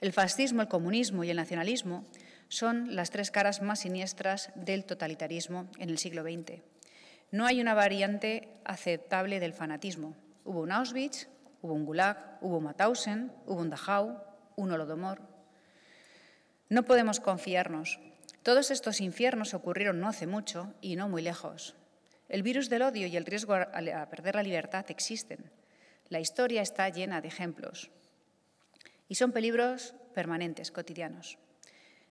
El fascismo, el comunismo y el nacionalismo son las tres caras más siniestras del totalitarismo en el siglo XX. No hay una variante aceptable del fanatismo. Hubo un Auschwitz, hubo un Gulag, hubo un Mauthausen, hubo un Dachau, un Holodomor. No podemos confiarnos. Todos estos infiernos ocurrieron no hace mucho y no muy lejos. El virus del odio y el riesgo a perder la libertad existen. La historia está llena de ejemplos y son peligros permanentes, cotidianos.